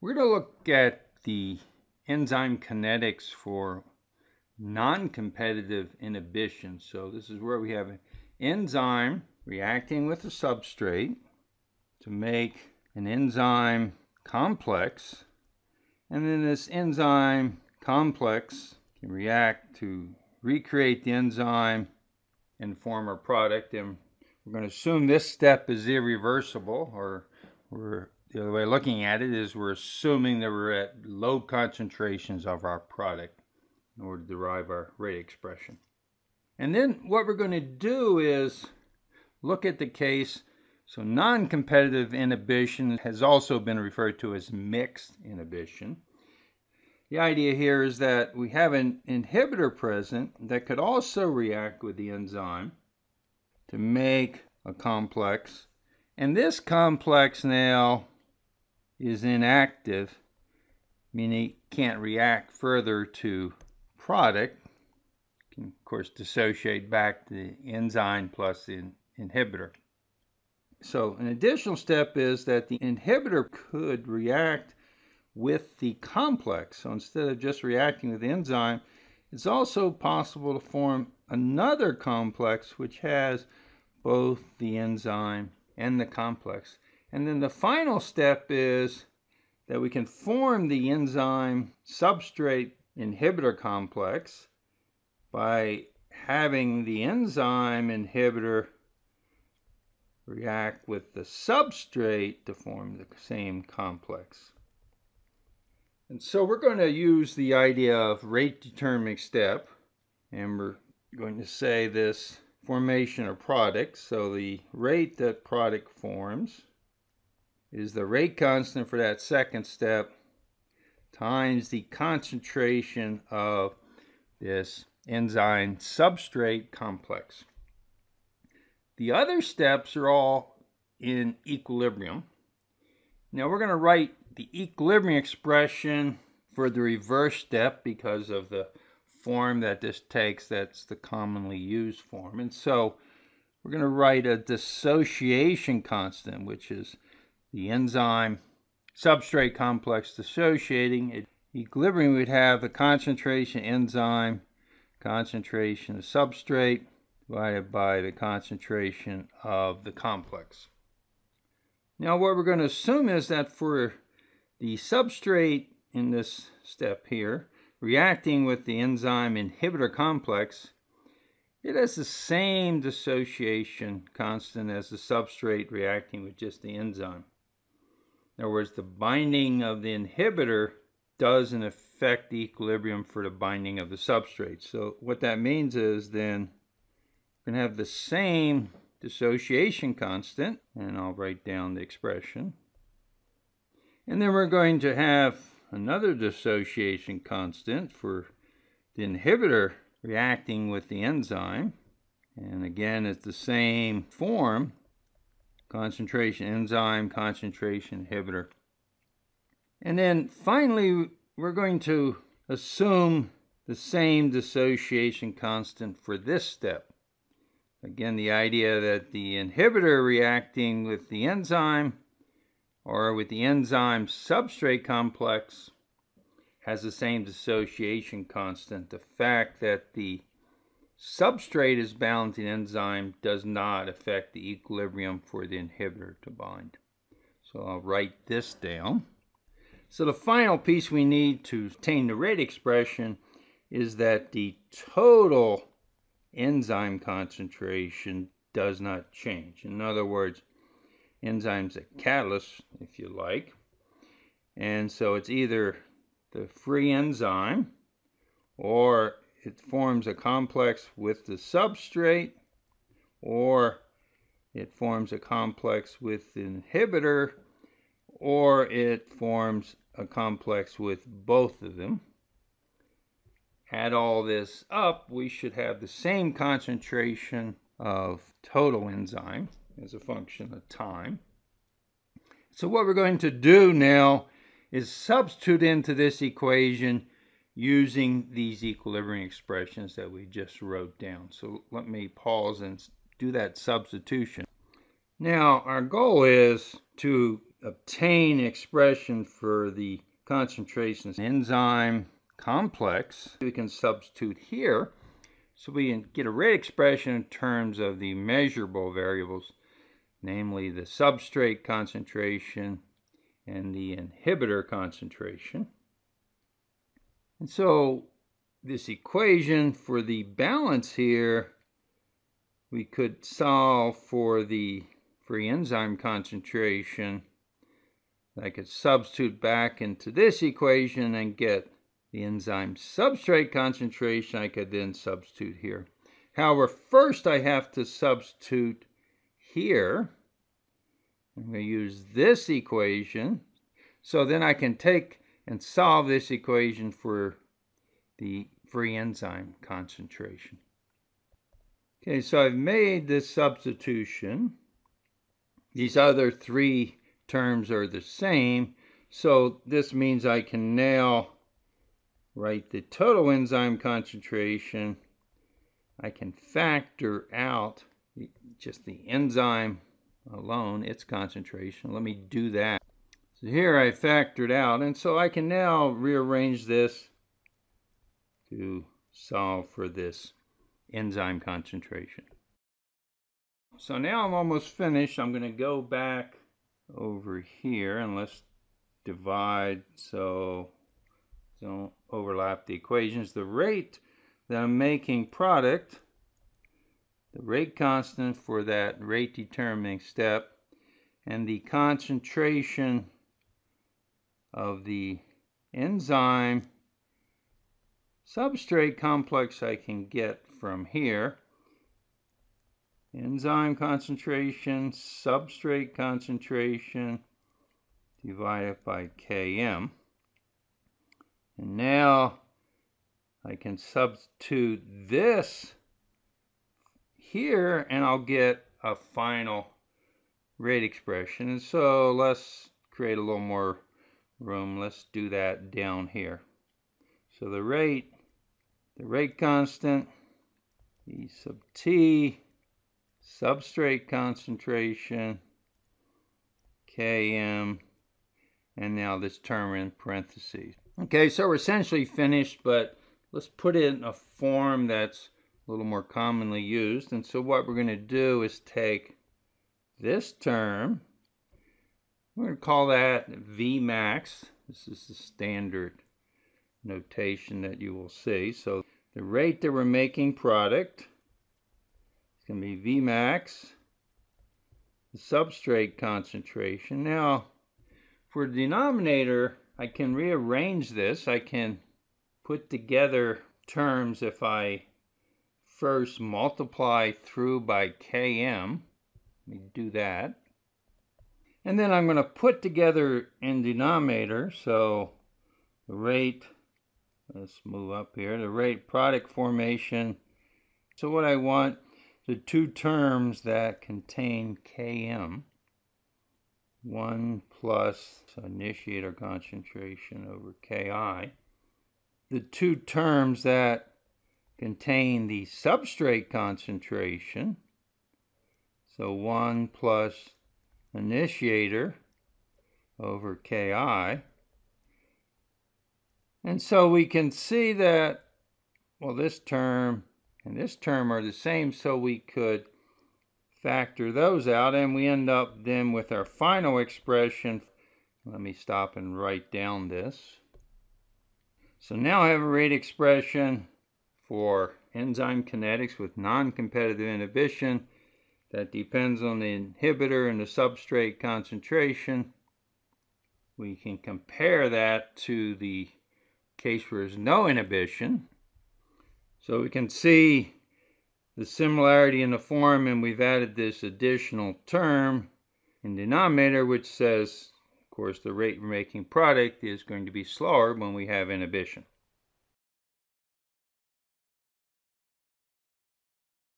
We're going to look at the enzyme kinetics for non-competitive inhibition. So this is where we have an enzyme reacting with a substrate to make an enzyme complex. And then this enzyme complex can react to recreate the enzyme and form a product. And we're going to assume this step is irreversible or we're the other way of looking at it is we're assuming that we're at low concentrations of our product in order to derive our rate expression. And then what we're going to do is look at the case. So non-competitive inhibition has also been referred to as mixed inhibition. The idea here is that we have an inhibitor present that could also react with the enzyme to make a complex. And this complex now is inactive, meaning it can't react further to product. can, of course, dissociate back the enzyme plus the inhibitor. So an additional step is that the inhibitor could react with the complex. So instead of just reacting with the enzyme, it's also possible to form another complex which has both the enzyme and the complex. And then the final step is that we can form the enzyme substrate inhibitor complex by having the enzyme inhibitor react with the substrate to form the same complex. And so we're going to use the idea of rate determining step and we're going to say this formation of products. So the rate that product forms is the rate constant for that second step times the concentration of this enzyme substrate complex. The other steps are all in equilibrium. Now we're going to write the equilibrium expression for the reverse step because of the form that this takes. That's the commonly used form. And so we're going to write a dissociation constant, which is the enzyme substrate complex dissociating. At equilibrium, we'd have the concentration enzyme, concentration of substrate, divided by the concentration of the complex. Now what we're going to assume is that for the substrate in this step here, reacting with the enzyme inhibitor complex, it has the same dissociation constant as the substrate reacting with just the enzyme. In other words, the binding of the inhibitor doesn't affect the equilibrium for the binding of the substrate. So what that means is then we're going to have the same dissociation constant, and I'll write down the expression. And then we're going to have another dissociation constant for the inhibitor reacting with the enzyme. And again, it's the same form, concentration enzyme, concentration inhibitor. And then finally, we're going to assume the same dissociation constant for this step. Again, the idea that the inhibitor reacting with the enzyme or with the enzyme substrate complex has the same dissociation constant. The fact that the substrate is bound to enzyme does not affect the equilibrium for the inhibitor to bind. So I'll write this down. So the final piece we need to obtain the rate expression is that the total enzyme concentration does not change. In other words, enzyme's a catalyst, if you like. And so it's either the free enzyme or it forms a complex with the substrate or it forms a complex with the inhibitor or it forms a complex with both of them. Add all this up, we should have the same concentration of total enzyme as a function of time. So what we're going to do now is substitute into this equation using these equilibrium expressions that we just wrote down. So let me pause and do that substitution. Now, our goal is to obtain expression for the concentrations enzyme complex, we can substitute here. So we can get a rate expression in terms of the measurable variables, namely the substrate concentration and the inhibitor concentration. And so this equation for the balance here, we could solve for the free enzyme concentration. I could substitute back into this equation and get the enzyme substrate concentration. I could then substitute here. However, first I have to substitute here. I'm going to use this equation. So then I can take and solve this equation for the free enzyme concentration. Okay, so I've made this substitution. These other three terms are the same, so this means I can now write the total enzyme concentration. I can factor out just the enzyme alone, its concentration. Let me do that. Here I factored out, and so I can now rearrange this to solve for this enzyme concentration. So now I'm almost finished. I'm going to go back over here and let's divide so don't overlap the equations. The rate that I'm making product, the rate constant for that rate determining step, and the concentration of the enzyme substrate complex I can get from here. Enzyme concentration, substrate concentration, divided by Km. And now I can substitute this here and I'll get a final rate expression. And so let's create a little more room. Let's do that down here. So the rate the rate constant, E sub T, substrate concentration, Km, and now this term in parentheses. Okay, so we're essentially finished, but let's put it in a form that's a little more commonly used. And so what we're going to do is take this term, we're going to call that Vmax. This is the standard notation that you will see. So the rate that we're making product is going to be Vmax, the substrate concentration. Now, for denominator, I can rearrange this. I can put together terms if I first multiply through by Km. Let me do that. And then I'm going to put together in denominator, so the rate Let's move up here. The rate product formation. So what I want, the two terms that contain Km. 1 plus inhibitor concentration over Ki. The two terms that contain the substrate concentration. So 1 plus inhibitor over Ki. And so we can see that, well, this term and this term are the same, so we could factor those out, and we end up then with our final expression. Let me stop and write down this. So now I have a rate expression for enzyme kinetics with non-competitive inhibition that depends on the inhibitor and the substrate concentration. We can compare that to the case where there's no inhibition. So we can see the similarity in the form and we've added this additional term in the denominator which says of course the rate we're making product is going to be slower when we have inhibition.